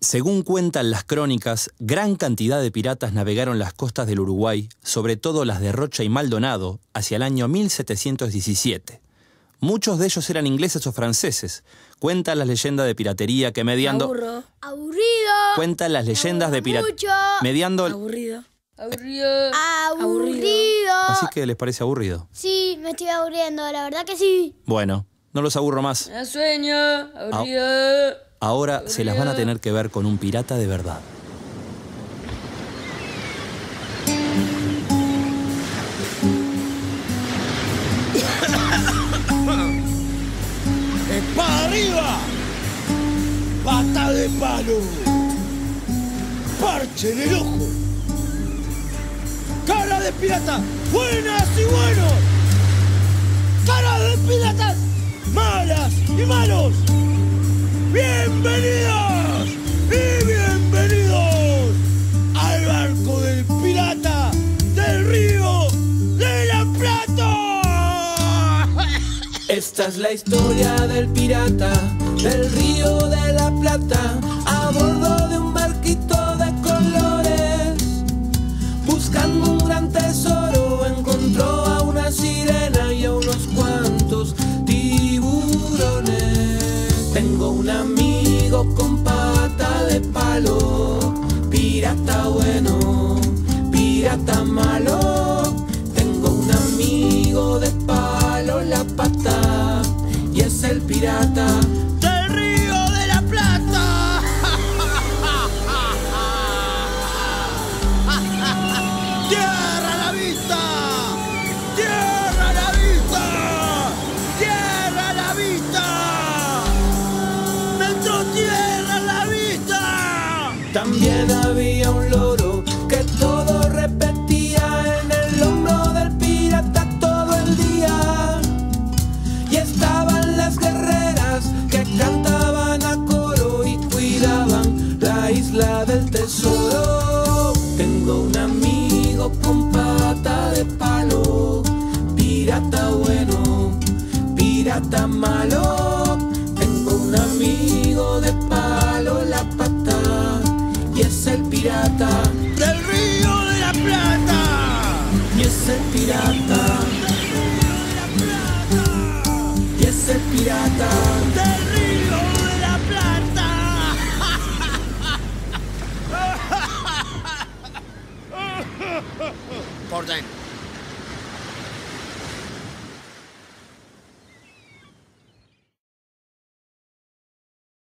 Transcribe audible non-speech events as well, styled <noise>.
Según cuentan las crónicas, gran cantidad de piratas navegaron las costas del Uruguay, sobre todo las de Rocha y Maldonado, hacia el año 1717. Muchos de ellos eran ingleses o franceses. Cuenta las leyendas de piratería que mediando... Aburro. Aburrido. Cuentan las leyendas de piratería... Mucho. Mediando... Aburrido. Aburrido. Así que les parece aburrido. Sí, me estoy aburriendo, la verdad que sí. Bueno, no los aburro más. Me sueño. Aburrido. Ahora se las van a tener que ver con un pirata de verdad. <coughs> ¡Espada arriba! ¡Pata de palo! ¡Parche en el ojo! ¡Cara de pirata! ¡Buenas y buenos! ¡Cara de piratas! ¡Malas y malos! ¡Bienvenidos! ¡Y bienvenidos! Al barco del pirata del río de la Plata. Esta es la historia del pirata del río de la Plata pirata bueno, pirata malo. Tengo un amigo de palo la pata y es el pirata También había un loro que todo repetía en el hombro del pirata todo el día. Y estaban las guerreras que cantaban a coro y cuidaban la isla del tesoro. Tengo un amigo con pata de palo, pirata bueno, pirata malo. Tengo un amigo de palo la pata pirata del Río de la Plata. Y ese pirata. Y ese pirata del Río de la Plata. Por dentro.